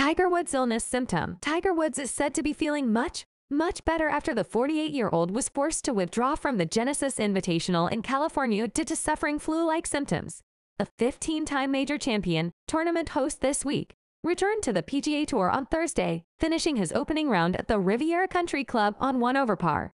Tiger Woods' illness symptom. Tiger Woods is said to be feeling much, much better after the 48-year-old was forced to withdraw from the Genesis Invitational in California due to suffering flu-like symptoms. The 15-time major champion, tournament host this week, returned to the PGA Tour on Thursday, finishing his opening round at the Riviera Country Club on one over par.